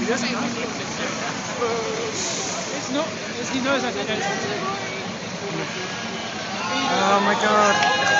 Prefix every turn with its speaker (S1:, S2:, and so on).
S1: He doesn't even It's not, he knows I don't.
S2: Oh my god.